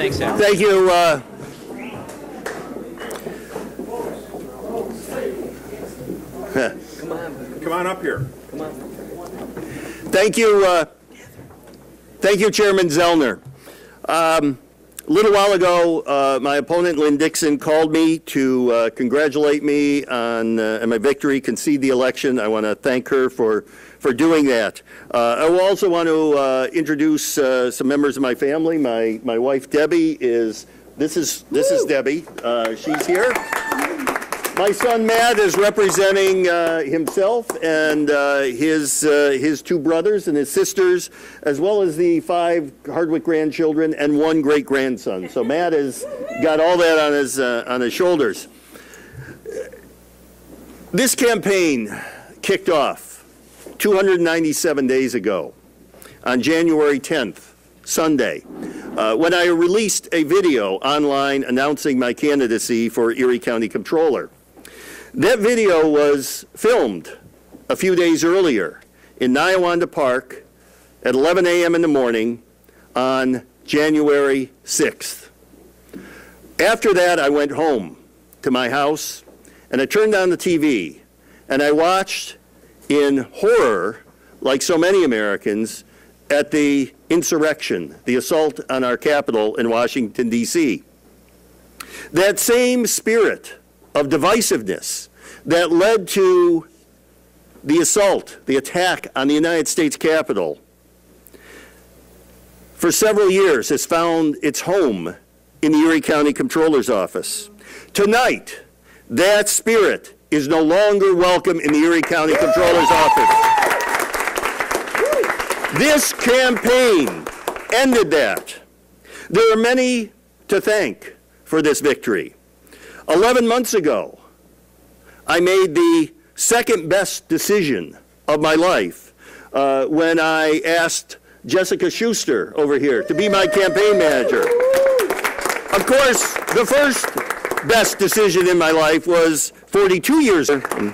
Thanks, Al. Thank you. uh, Come on up here. Thank you, uh, thank you, Chairman Zellner. Um, A little while ago, uh, my opponent, Lynne Dixon, called me to uh, congratulate me on uh, on my victory, concede the election. I want to thank her for, for doing that. Uh, I will also want to uh, introduce uh, some members of my family. My, my wife Debbie is, this is, this is Debbie. Uh, She's here. My son Matt is representing uh, himself and uh, his, uh, his two brothers and his sisters, as well as the five Hardwick grandchildren and one great-grandson. So Matt has got all that on his, uh, on his shoulders. This campaign kicked off 297 days ago on January 10th, Sunday, uh, when I released a video online announcing my candidacy for Erie County Comptroller. That video was filmed a few days earlier in Niawanda Park at 11 a.m. in the morning on January 6th. After that, I went home to my house and I turned on the TV and I watched in horror, like so many Americans, at the insurrection, the assault on our Capitol in Washington, D.C. That same spirit of divisiveness that led to the assault, the attack on the United States Capitol, for several years has found its home in the Erie County Comptroller's Office. Tonight, that spirit is no longer welcome in the Erie County Comptroller's Office. This campaign ended that. There are many to thank for this victory. 11 months ago, I made the second best decision of my life uh, when I asked Jessica Schuster over here to be my campaign manager. Of course, the first best decision in my life was 42 years ago.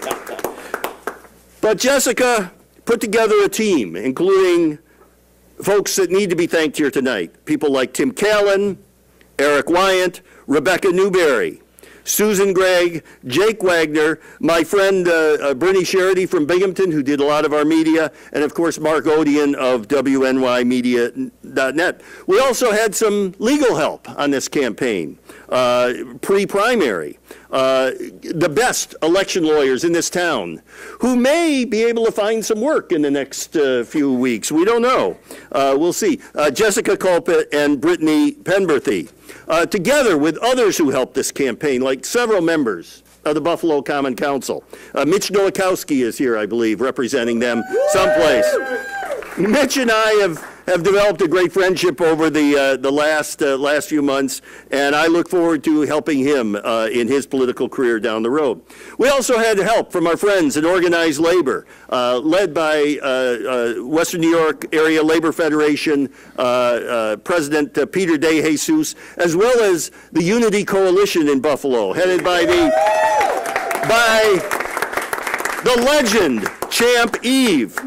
But Jessica put together a team, including folks that need to be thanked here tonight. People like Tim Callan, Eric Wyant, Rebecca Newberry, Susan Gregg, Jake Wagner, my friend uh, uh, Bernie Charity from Binghamton, who did a lot of our media, and of course Marc Odien of WNYmedia.net. We also had some legal help on this campaign, uh, pre-primary. Uh, the best election lawyers in this town who may be able to find some work in the next uh, few weeks. We don't know. Uh, we'll see. Jessica Culpit and Brittany Penberthy, uh, together with others who helped this campaign, like several members of the Buffalo Common Council. Uh, Mitch Nowakowski is here, I believe, representing them someplace. Mitch and I have, have developed a great friendship over the, uh, the last, uh, last few months, and I look forward to helping him uh, in his political career down the road. We also had help from our friends in organized labor, uh, led by uh, uh, Western New York Area Labor Federation President Peter De Jesus, as well as the Unity Coalition in Buffalo, headed by the, by the legend, Champ Eve.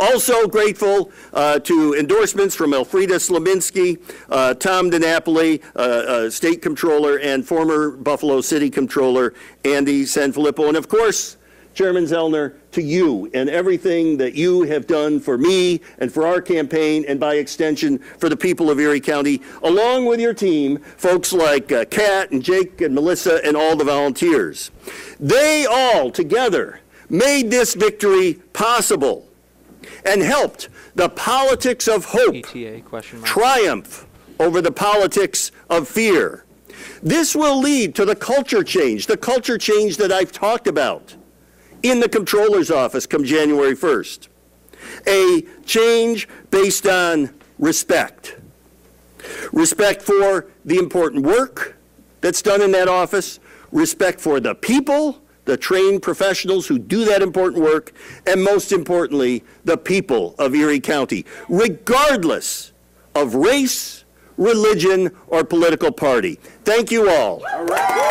Also grateful uh, to endorsements from Elfrida Slaminski, uh, Tom DiNapoli, uh, State Comptroller, and former Buffalo City Comptroller Andy Sanfilippo. And of course, Chairman Zellner, to you and everything that you have done for me and for our campaign and by extension for the people of Erie County, along with your team, folks like uh, Kat and Jake and Melissa and all the volunteers. They all together made this victory possible and helped the politics of hope ETA triumph over the politics of fear. This will lead to the culture change, the culture change that I've talked about in the comptroller's office come January 1st. A change based on respect. Respect for the important work that's done in that office, respect for the people, the trained professionals who do that important work, and most importantly, the people of Erie County, regardless of race, religion, or political party. Thank you all. All right.